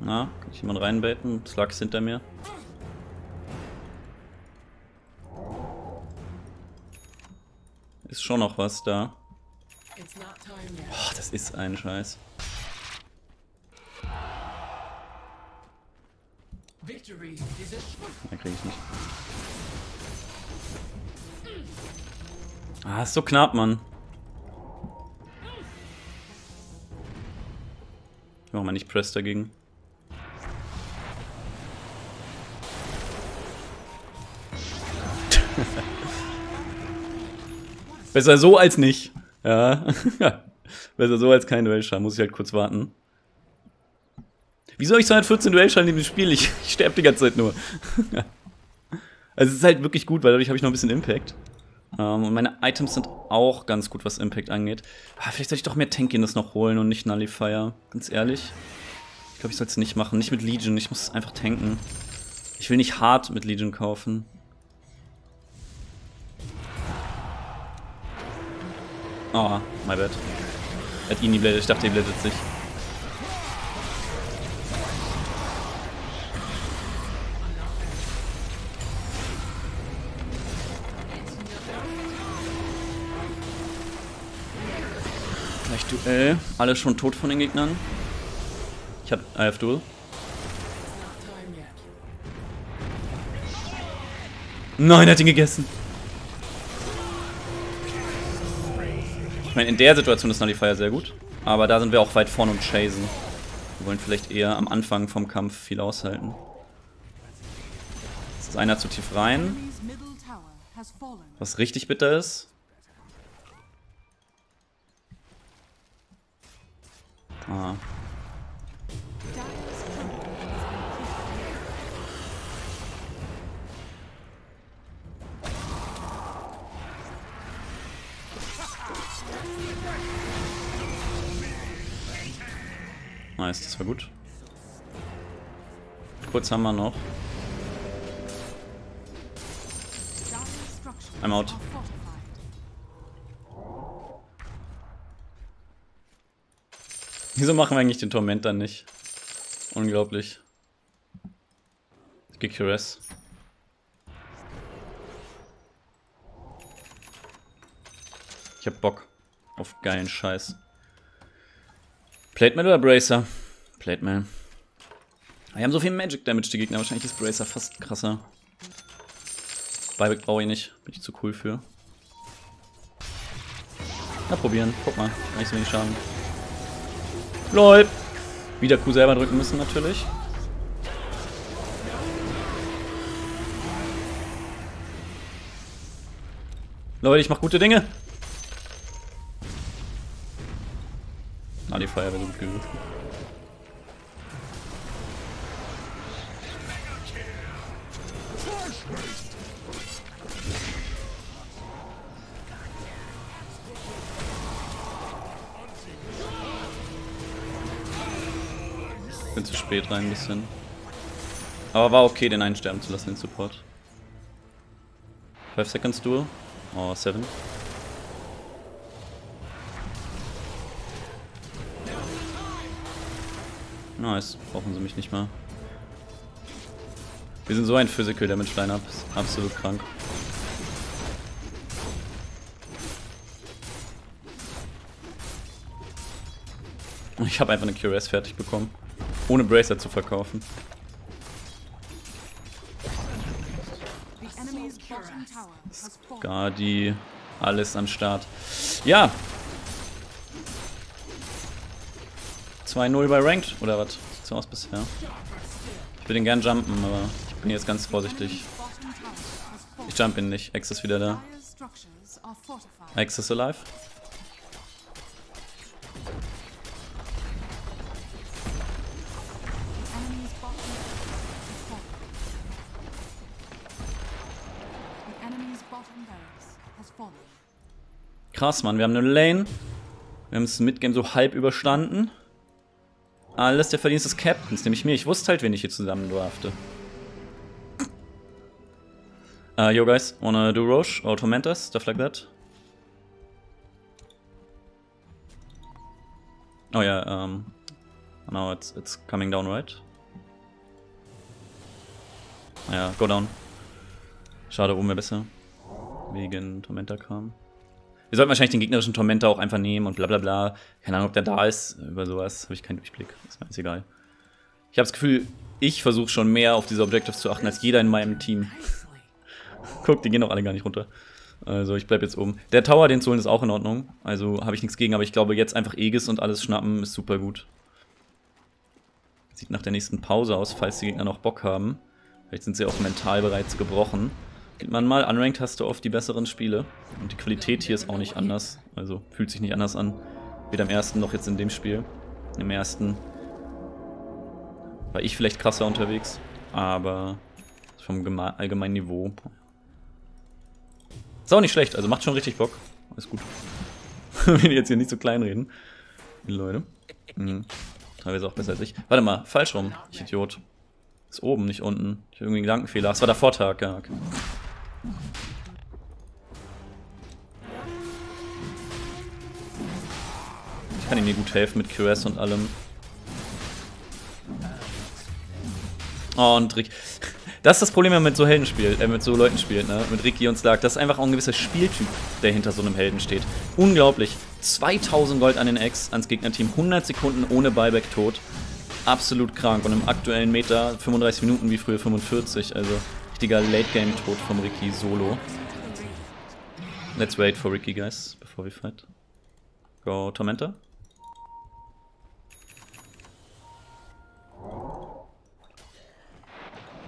Na, kann ich jemand reinbaiten? Slug ist hinter mir. Ist schon noch was da. Boah, das ist ein Scheiß. Da krieg ich nicht. Ah, ist so knapp, Mann. Ich mach mal nicht Press dagegen. Besser so als nicht. Ja. Besser so als kein Duellschall. Muss ich halt kurz warten. Wieso habe ich 214 Duellschall in dem Spiel? Ich, ich sterbe die ganze Zeit nur. also es ist halt wirklich gut, weil dadurch habe ich noch ein bisschen Impact. Um, ähm, und meine Items sind auch ganz gut, was Impact angeht. Ah, vielleicht soll ich doch mehr Tankiness noch holen und nicht Nullifier. Ganz ehrlich. Ich glaube, ich soll es nicht machen. Nicht mit Legion. Ich muss einfach tanken. Ich will nicht hart mit Legion kaufen. Oh, my bad. Er hat ihn geblättet. Ich dachte, er blättet sich. Gleich Duell. Alle schon tot von den Gegnern. Ich hab I have Duel. Nein, er hat ihn gegessen. Ich meine, in der Situation ist Nullifier sehr gut. Aber da sind wir auch weit vorne und chasen. Wir wollen vielleicht eher am Anfang vom Kampf viel aushalten. Jetzt ist einer zu tief rein. Was richtig bitter ist. Ah. Nice, das war gut. Kurz haben wir noch. I'm out. Wieso machen wir eigentlich den Torment dann nicht? Unglaublich. Ich Curious. Ich hab Bock auf geilen Scheiß. Plate Mail oder Bracer? Plate Mail. Wir haben so viel Magic Damage, die Gegner. Wahrscheinlich ist Bracer fast krasser. Buyback brauche ich nicht. Bin ich zu cool für. Na, probieren. Guck mal. Nicht so wenig Schaden. LOL. Wieder Q selber drücken müssen, natürlich. Leute, ich mach gute Dinge. Die Feuerwehr gut gewürzt. Bin zu spät rein ein bisschen. Aber war okay, den einen sterben zu lassen, den Support. 5 Seconds Duel. Oh, 7. Nice, brauchen sie mich nicht mal. Wir sind so ein Physical Damage Lineup, absolut krank. Ich habe einfach eine QRS fertig bekommen, ohne Bracer zu verkaufen. Skadi, alles am Start. Ja, 2-0 bei Ranked, oder was? Sieht so aus bisher. Ich will den gern jumpen, aber ich bin jetzt ganz vorsichtig. Ich jump ihn nicht. X ist wieder da. X ist alive. Krass, Mann. Wir haben eine Lane. Wir haben das Midgame so halb überstanden. Alles der Verdienst des Captains, nämlich mir. Ich wusste halt, wen ich hier zusammen drafte. Uh, yo guys, wanna do Roche or Tormentus, stuff like that? Oh yeah, um, now it's it's coming down, right? Ja, go down. Schade, oben wäre besser. Wegen Tormenta kam. Wir sollten wahrscheinlich den gegnerischen Tormentor auch einfach nehmen und bla bla bla. Keine Ahnung, ob der da ist. Über sowas habe ich keinen Durchblick. Ist mir jetzt egal. Ich habe das Gefühl, ich versuche schon mehr auf diese Objectives zu achten als jeder in meinem Team. Guck, die gehen doch alle gar nicht runter. Also ich bleib jetzt oben. Der Tower, den zu holen, ist auch in Ordnung. Also habe ich nichts gegen, aber ich glaube jetzt einfach Aegis und alles schnappen ist super gut. Sieht nach der nächsten Pause aus, falls die Gegner noch Bock haben. Vielleicht sind sie auch mental bereits gebrochen. Man mal, unranked hast du oft die besseren Spiele. Und die Qualität hier ist auch nicht anders. Also fühlt sich nicht anders an. Weder im ersten noch jetzt in dem Spiel. Im ersten war ich vielleicht krasser unterwegs. Aber vom allgemeinen Niveau ist auch nicht schlecht, also macht schon richtig Bock. Alles gut. Die jetzt hier nicht so klein reden. Die Leute. Mhm. Teilweise auch besser als ich. Warte mal, falsch rum. Ich Idiot. Ist oben, nicht unten. Ich habe irgendwie einen Gedankenfehler. Es war der Vortag, ja. Okay. Ich kann ihm hier gut helfen mit QS und allem. Oh, und Rick. Das ist das Problem, wenn man mit so Helden spielt, äh, mit so Leuten spielt, ne? Mit Ricky und Slark. Das ist einfach auch ein gewisser Spieltyp, der hinter so einem Helden steht. Unglaublich. 2000 Gold an den Ex, ans Gegnerteam. 100 Sekunden ohne Buyback tot. Absolut krank. Und im aktuellen Meter 35 Minuten wie früher 45. Also richtiger Late-Game-Tod vom Ricky solo. Let's wait for Ricky, guys, before we fight. Go Tormentor.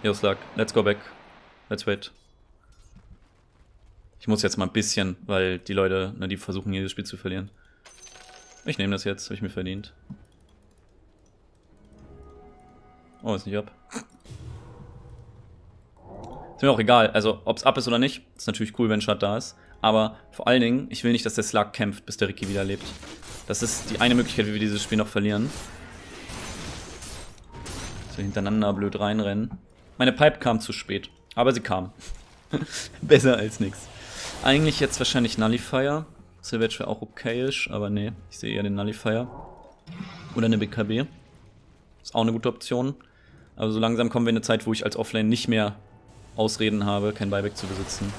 Yo, Slug, let's go back. Let's wait. Ich muss jetzt mal ein bisschen, weil die Leute, na, die versuchen jedes Spiel zu verlieren. Ich nehme das jetzt, habe ich mir verdient. Oh, ist nicht ab. Ist mir auch egal, also ob es ab ist oder nicht. Ist natürlich cool, wenn Shot da ist. Aber vor allen Dingen, ich will nicht, dass der Slug kämpft, bis der Ricky wieder lebt. Das ist die eine Möglichkeit, wie wir dieses Spiel noch verlieren. Wir hintereinander blöd reinrennen. Meine Pipe kam zu spät, aber sie kam. Besser als nichts. Eigentlich jetzt wahrscheinlich Nullifier. Silvage wäre auch okayisch, aber nee, ich sehe eher den Nullifier. Oder eine BKB. Ist auch eine gute Option. Aber so langsam kommen wir in eine Zeit, wo ich als Offlane nicht mehr Ausreden habe, kein Buyback zu besitzen.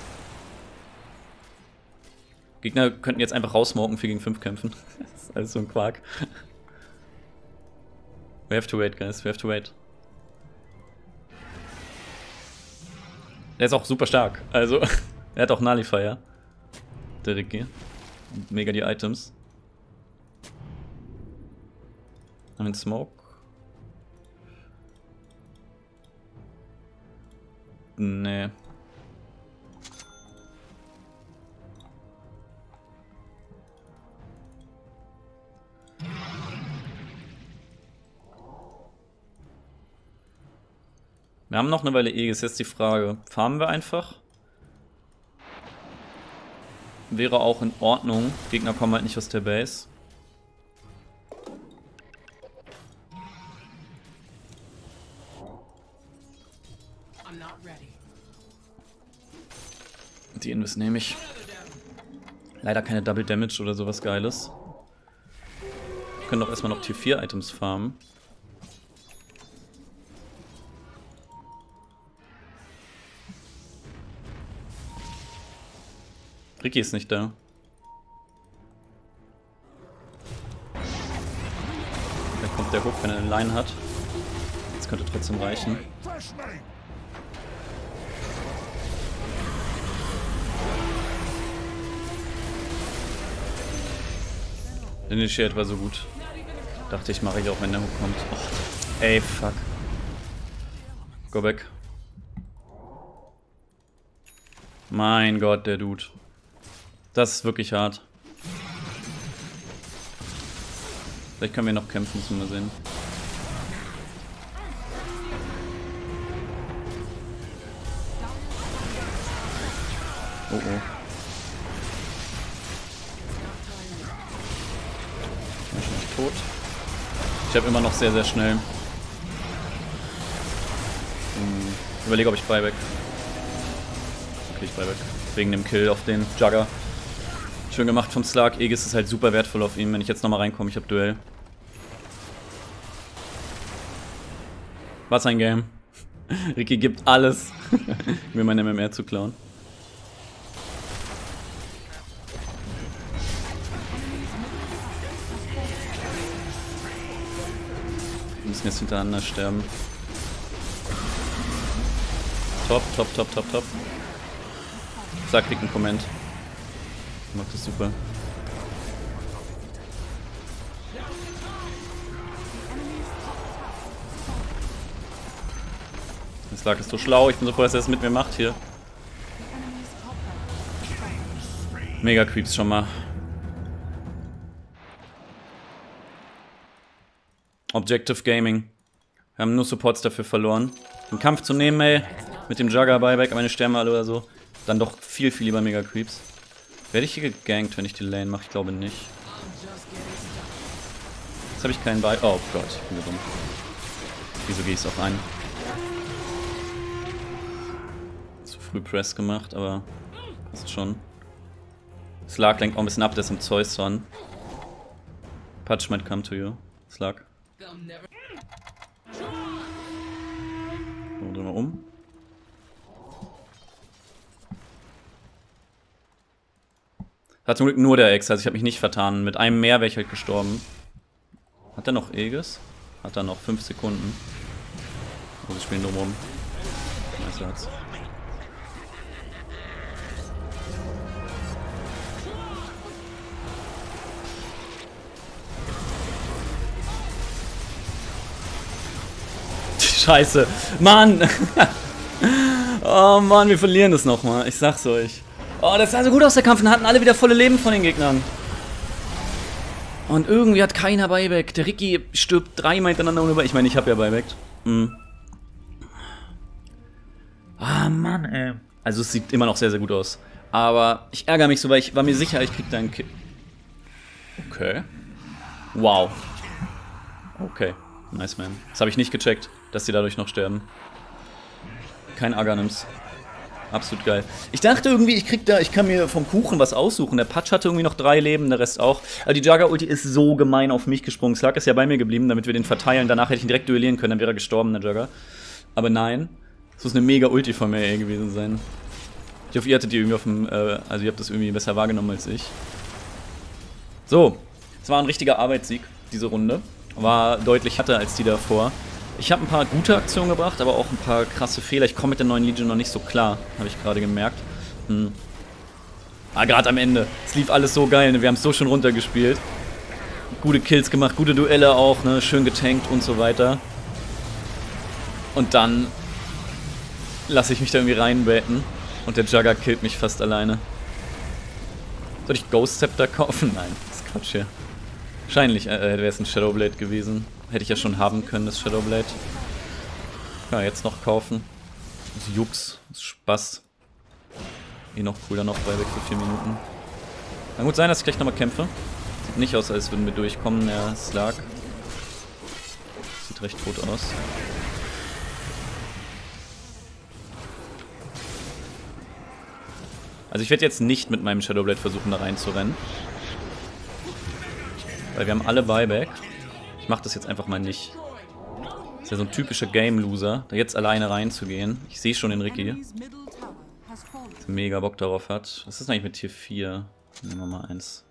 Gegner könnten jetzt einfach rausmoken, 4 gegen 5 kämpfen. das ist alles so ein Quark. We have to wait, guys. We have to wait. Der ist auch super stark. Also, er hat auch Nullifier. Der Ricky. Mega die Items. Haben wir Smoke? Nee. Wir haben noch eine Weile Aegis. Jetzt die Frage, farmen wir einfach? Wäre auch in Ordnung. Gegner kommen halt nicht aus der Base. Die Invis nehme ich. Leider keine Double Damage oder sowas Geiles. Wir können doch erstmal noch Tier 4 Items farmen. Ricky ist nicht da. Da kommt der Hook, wenn er eine Line hat. Das könnte trotzdem reichen. Der Initiate war so gut. Dachte ich, mache ich auch, wenn der Hook kommt. Oh, ey, fuck. Go back. Mein Gott, der Dude. Das ist wirklich hart. Vielleicht können wir noch kämpfen, müssen wir sehen. Oh oh. Ich habe immer noch sehr, sehr schnell. Hm. Überlege, ob ich Buyback. Okay, ich Buyback. Wegen dem Kill auf den Jugger. Schön gemacht vom Slug. Aegis ist halt super wertvoll auf ihn, wenn ich jetzt nochmal reinkomme. Ich habe Duell. Was ein Game. Ricky gibt alles, mir mein MMR zu klauen. Müssen jetzt hintereinander sterben. Top, top, top, top, top. Sag, kriegt einen Comment. Macht das super. Das lag ist so schlau. Ich bin so froh, dass er das mit mir macht hier. Mega Creeps schon mal. Objective Gaming. Wir haben nur Supports dafür verloren. Den Kampf zu nehmen, ey, mit dem Jugger Buyback, meine Sterne alle oder so, dann doch viel, viel lieber Mega Creeps. Werde ich hier gegankt, wenn ich die Lane mache? Ich glaube nicht. Jetzt habe ich keinen Buy... Oh Gott, ich bin dumm. Wieso gehe ich es auch ein? Zu früh Press gemacht, aber passt schon. Slark lenkt auch ein bisschen ab, der ist im Zeus dran. Patch might come to you. Slark. So, drehen wir um. War zum Glück nur der Ex, also ich habe mich nicht vertan. Mit einem mehr wäre ich halt gestorben. Hat er noch Aegis? Hat er noch 5 Sekunden. Oh, wir spielen drum rum. Nice Scheiße. Mann. oh Mann, wir verlieren das nochmal. Ich sag's euch. Oh, das sah so gut aus, der Kampf. Und hatten alle wieder volle Leben von den Gegnern. Und irgendwie hat keiner Buyback. Der Ricky stirbt dreimal hintereinander ohne Ich meine, ich habe ja Buyback. Hm. Ah, Mann, ey. Also es sieht immer noch sehr, sehr gut aus. Aber ich ärgere mich so, weil ich war mir sicher, ich krieg da einen Kill. Okay. Wow. Okay. Nice, man. Das habe ich nicht gecheckt, dass die dadurch noch sterben. Kein Aganims. Absolut geil. Ich dachte irgendwie, ich krieg da, ich kann mir vom Kuchen was aussuchen. Der Patch hatte irgendwie noch drei Leben, der Rest auch. Also die Jagger-Ulti ist so gemein auf mich gesprungen. Slug ist ja bei mir geblieben, damit wir den verteilen. Danach hätte ich ihn direkt duellieren können, dann wäre er gestorben, der Jagger. Aber nein. Das muss eine mega Ulti von mir ey, gewesen sein. Ich hoffe, ihr hattet die irgendwie auf dem, äh, also ihr habt das irgendwie besser wahrgenommen als ich. So. Es war ein richtiger Arbeitssieg, diese Runde. War deutlich härter als die davor. Ich habe ein paar gute Aktionen gebracht, aber auch ein paar krasse Fehler. Ich komme mit der neuen Legion noch nicht so klar, habe ich gerade gemerkt. Hm. Ah, gerade am Ende. Es lief alles so geil, ne? wir haben es so schon runtergespielt. Gute Kills gemacht, gute Duelle auch, ne? schön getankt und so weiter. Und dann lasse ich mich da irgendwie reinbaiten und der Jugger killt mich fast alleine. Soll ich Ghost Scepter kaufen? Nein, das ist Quatsch hier. Wahrscheinlich äh, wäre es ein Shadowblade gewesen. Hätte ich ja schon haben können, das Shadowblade. Ja, jetzt noch kaufen. Das Jux, das Spaß. Eh noch cooler noch bei weg für 4 Minuten. Kann gut sein, dass ich gleich nochmal kämpfe. Sieht nicht aus, als würden wir durchkommen, der Slark. Sieht recht tot aus. Also ich werde jetzt nicht mit meinem Shadowblade versuchen, da reinzurennen. Weil wir haben alle Buyback. Ich mach das jetzt einfach mal nicht. Das ist ja so ein typischer Game-Loser, da jetzt alleine reinzugehen. Ich sehe schon den Ricky. Mega Bock darauf hat. Was ist eigentlich mit Tier 4? Nehmen wir mal eins.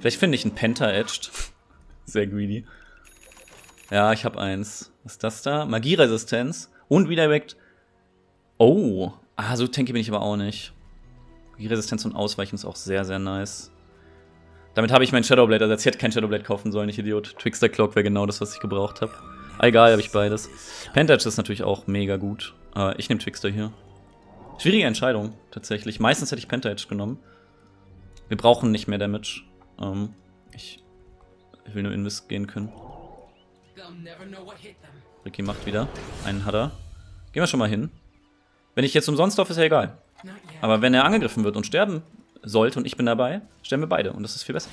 Vielleicht finde ich einen Penta-Edged. Sehr greedy. Ja, ich habe eins. Was ist das da? Magieresistenz und Redirect. Oh. Ah, so tanky bin ich aber auch nicht. Magieresistenz und Ausweichen ist auch sehr, sehr nice. Damit habe ich mein Shadowblade ersetzt. Ich hätte kein Shadowblade kaufen sollen, ich Idiot. Trickster Clock wäre genau das, was ich gebraucht habe. Egal, habe ich beides. Pentage ist natürlich auch mega gut. Äh, ich nehme Trickster hier. Schwierige Entscheidung, tatsächlich. Meistens hätte ich Pentage genommen. Wir brauchen nicht mehr Damage. Ähm, ich, will nur Invest gehen können. Ricky macht wieder. Einen hat er. Gehen wir schon mal hin. Wenn ich jetzt umsonst auf, ist ja egal. Aber wenn er angegriffen wird und sterben sollte und ich bin dabei, stellen wir beide und das ist viel besser.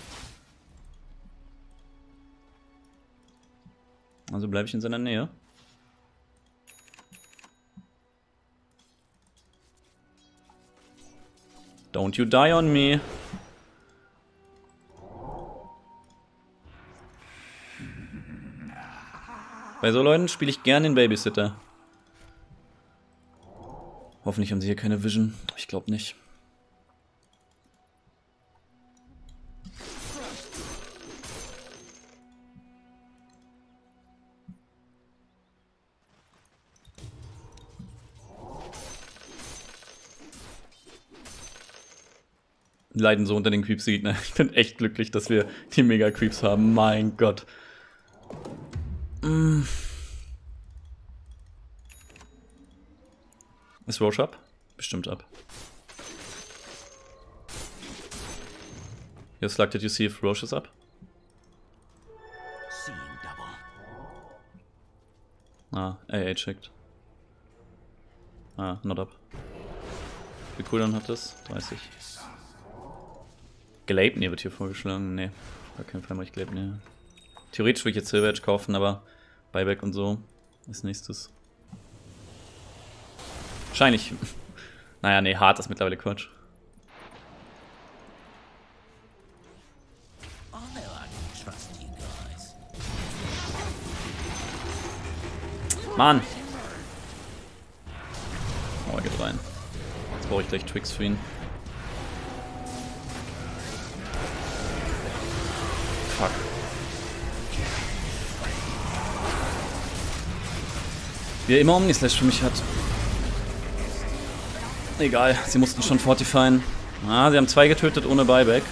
Also bleibe ich in seiner Nähe. Don't you die on me. Bei so Leuten spiele ich gerne den Babysitter. Hoffentlich haben sie hier keine Vision. Ich glaube nicht. Leiden so unter den Creeps, die Gegner. Ich bin echt glücklich, dass wir die Mega-Creeps haben. Mein Gott. Mm. Ist Roche ab? Bestimmt ab. Yes, like, did you see if Roche is up? Ah, AA checkt. Ah, not up. Wie cool dann hat das? 30. Gleipnir wird hier vorgeschlagen. Nee, gar keinen Fall mache ich Gleipnir. Theoretisch würde ich jetzt Silver Edge kaufen, aber Buyback und so ist nächstes. Wahrscheinlich. naja, nee, hart ist mittlerweile Quatsch. Mann! Oh, er geht rein. Jetzt brauche ich gleich Twix für ihn. Fuck. Wie er immer Omnislash für mich hat. Egal, sie mussten schon fortifyen. Ah, sie haben zwei getötet ohne Buyback.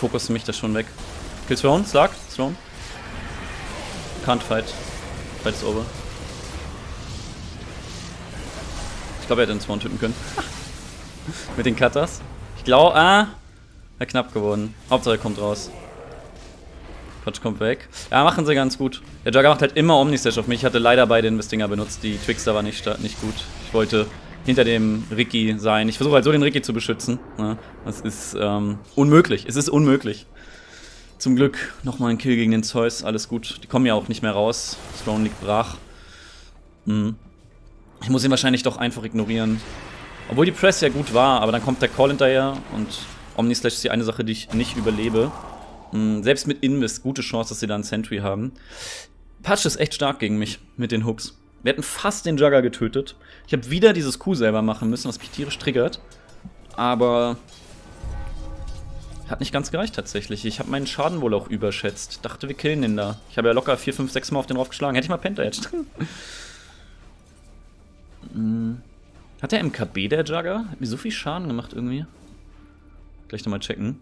Fokus mich das schon weg. Kill Throne, Slug, Throne. Can't fight. Fight is over. Ich glaube, er hätte den Spawn töten können. Mit den Cutters. Ich glaube, ah, er knapp geworden. Hauptsache er kommt raus. Quatsch kommt weg. Ja, machen sie ganz gut. Der Jugger macht halt immer Omnislash auf mich. Ich hatte leider beide Investinger benutzt. Die Twixter war nicht, nicht gut. Ich wollte hinter dem Ricky sein. Ich versuche halt so den Ricky zu beschützen. Ne? Das ist ähm, unmöglich. Es ist unmöglich. Zum Glück nochmal ein Kill gegen den Zeus. Alles gut. Die kommen ja auch nicht mehr raus. Throne liegt brach. Mhm. Ich muss ihn wahrscheinlich doch einfach ignorieren. Obwohl die Press ja gut war, aber dann kommt der Call hinterher und Omnislash ist die eine Sache, die ich nicht überlebe. Hm, selbst mit Invis, gute Chance, dass sie da einen Sentry haben. Patch ist echt stark gegen mich mit den Hooks. Wir hätten fast den Jugger getötet. Ich habe wieder dieses Q selber machen müssen, was mich tierisch triggert. Aber hat nicht ganz gereicht tatsächlich. Ich habe meinen Schaden wohl auch überschätzt. Dachte, wir killen den da. Ich habe ja locker 4, 5, 6 Mal auf den draufgeschlagen. Hätte ich mal Penta jetzt. Hm. Hat der MKB, der Jugger? Hat mir so viel Schaden gemacht irgendwie. Gleich nochmal checken.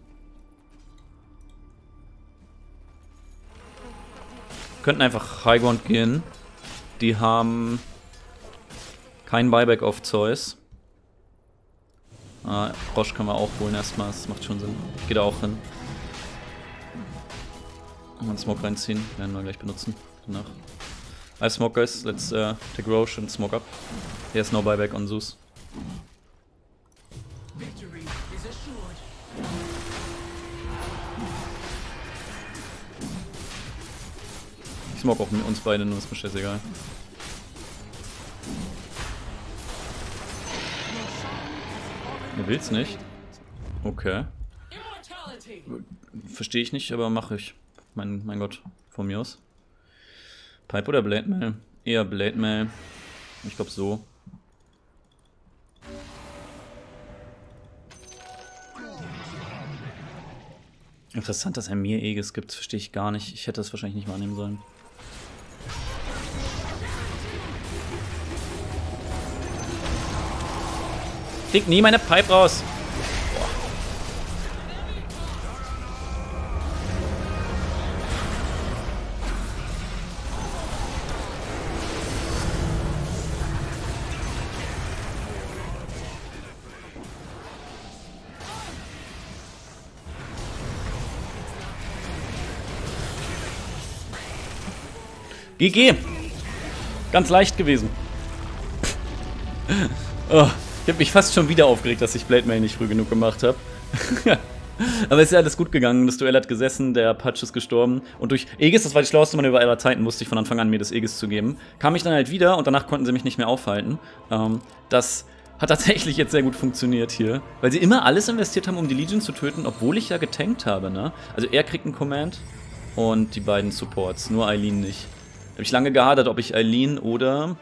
Könnten einfach Highground gehen. Die haben kein Buyback auf Zeus. Ah, Roche können wir auch holen erstmal, das macht schon Sinn. Da auch hin. Und einen Smoke reinziehen, werden wir gleich benutzen. Danach. I smoke, guys. Let's uh, take Roche and smoke up. He has no buyback on Zeus. Ich smoke auch mit uns beide, nur ist mir scheißegal. Du willst nicht? Okay. Verstehe ich nicht, aber mache ich. Mein, mein Gott, von mir aus. Pipe oder Blade Mail? Eher Blade Mail. Ich glaube so. Interessant, dass er mir Aegis gibt, verstehe ich gar nicht. Ich hätte das wahrscheinlich nicht wahrnehmen sollen. Krieg nie meine Pipe raus. GG. Ganz leicht gewesen. oh, ich habe mich fast schon wieder aufgeregt, dass ich Blade Mail nicht früh genug gemacht habe. Aber es ist ja alles gut gegangen. Das Duell hat gesessen, der Patch ist gestorben. Und durch Aegis, das war die schlaueste Manöver aller Zeiten, musste ich von Anfang an mir das Aegis zu geben. Kam ich dann halt wieder und danach konnten sie mich nicht mehr aufhalten. Ähm, das hat tatsächlich jetzt sehr gut funktioniert hier. Weil sie immer alles investiert haben, um die Legion zu töten, obwohl ich ja getankt habe, ne? Also er kriegt einen Command und die beiden Supports, nur Eileen nicht. Habe ich lange gehadert, ob ich Eileen oder...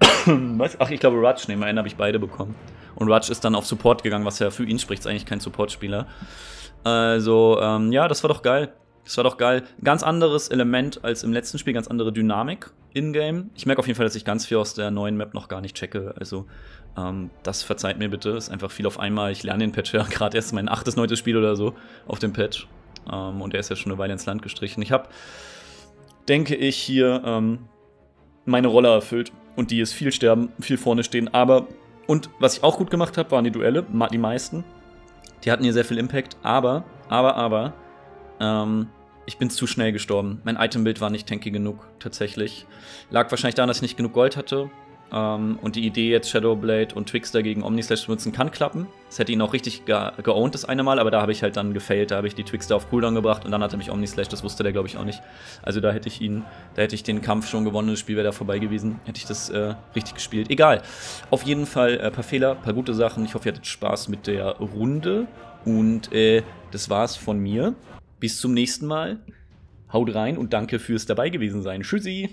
was? Ach, ich glaube Rutsch, nehmen wir einen, habe ich beide bekommen. Und Rutsch ist dann auf Support gegangen, was ja für ihn spricht, ist eigentlich kein Support-Spieler. Also, ähm, ja, das war doch geil. Das war doch geil. Ganz anderes Element als im letzten Spiel, ganz andere Dynamik. in-game. Ich merke auf jeden Fall, dass ich ganz viel aus der neuen Map noch gar nicht checke. Also ähm, das verzeiht mir bitte. Ist einfach viel auf einmal. Ich lerne den Patch ja gerade erst mein achtes, neuntes Spiel oder so auf dem Patch. Ähm, und der ist ja schon eine Weile ins Land gestrichen. Ich habe, denke ich, hier ähm, meine Rolle erfüllt. Und die ist viel sterben, viel vorne stehen. Aber, und was ich auch gut gemacht habe, waren die Duelle. Die meisten. Die hatten hier sehr viel Impact. Aber, aber, aber, ähm, ich bin zu schnell gestorben. Mein Itembild war nicht tanky genug, tatsächlich. Lag wahrscheinlich daran, dass ich nicht genug Gold hatte. Ähm, und die Idee jetzt Shadowblade und Twixter gegen Omnislash zu nutzen kann klappen. Das hätte ihn auch richtig ge geowned das eine Mal, aber da habe ich halt dann gefailt. Da habe ich die Twixter auf Cooldown gebracht und dann hat er mich Omnislash, das wusste der glaube ich auch nicht. Also da hätte ich ihn, da hätte ich den Kampf schon gewonnen, das Spiel wäre da vorbei gewesen. Hätte ich das äh, richtig gespielt. Egal. Auf jeden Fall ein äh, paar Fehler, paar gute Sachen. Ich hoffe, ihr hattet Spaß mit der Runde. Und äh, das war's von mir. Bis zum nächsten Mal. Haut rein und danke fürs dabei gewesen sein. Tschüssi.